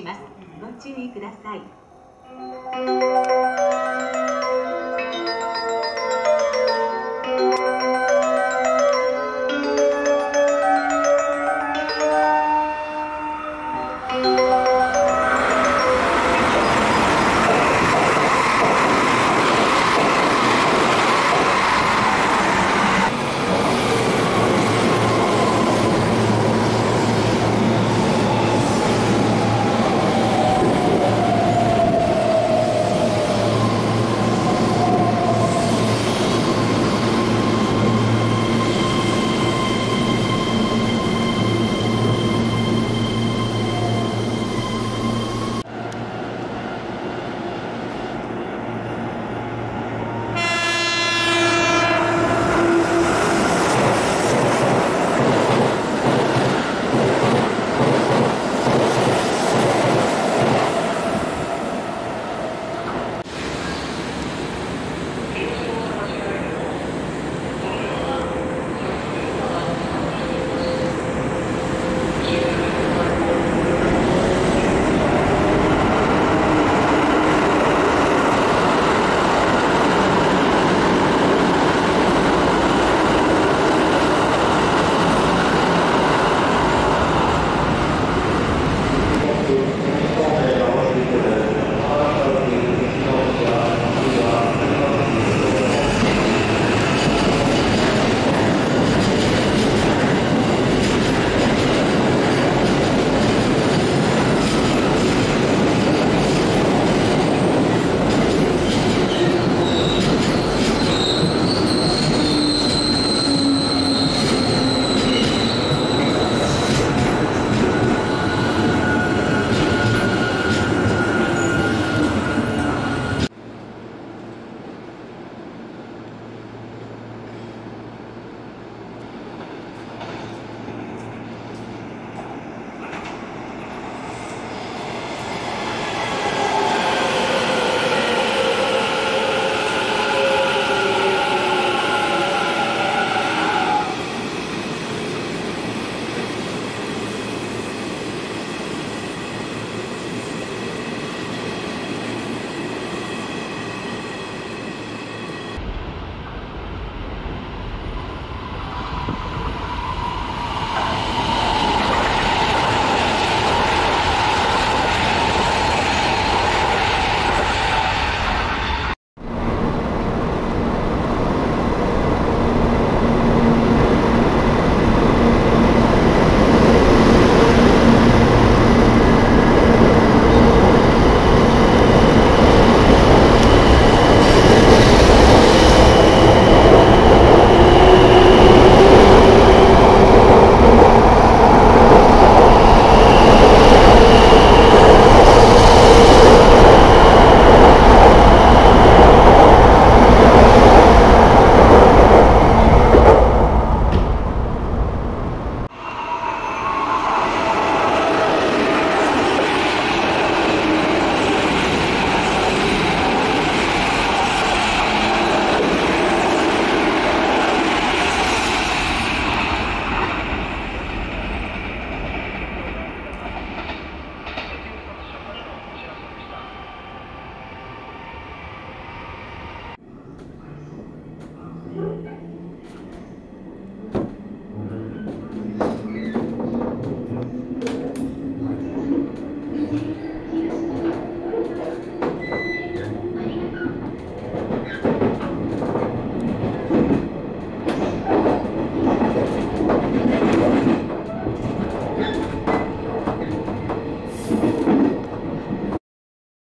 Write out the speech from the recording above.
します。ご注意ください。Música